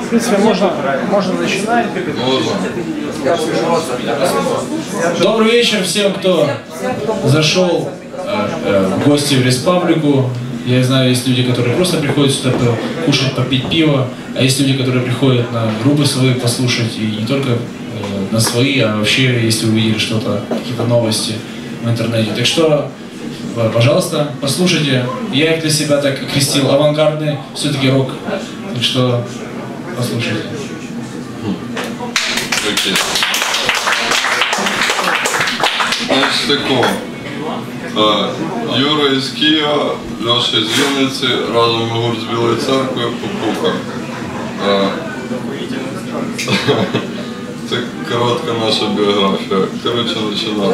В принципе, можно, можно начинать. Добрый вечер всем, кто зашел э, э, в гости в республику. Я знаю, есть люди, которые просто приходят сюда кушать, попить пиво, а есть люди, которые приходят на группы свои послушать, и не только э, на свои, а вообще, если увидели что-то, какие-то новости в интернете. Так что, пожалуйста, послушайте. Я их для себя так окрестил авангардный, все-таки рок. Так что, послушайте. Окей. Значить тако. Е, Юра із Києва, Льоша з Вінниці, разом ми гурт з Білої церкви, Попуха. Е, Це коротка наша біографія. Коротше, починаємо.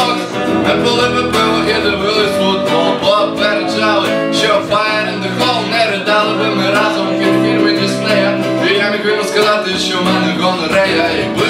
з Xbox Ми пили би пиво і дивились футбол Попереджали, що Fire in the Hole Не ридали би ми разом під фільми Діснея І я міг вільно сказати, що в мене гонорея Якби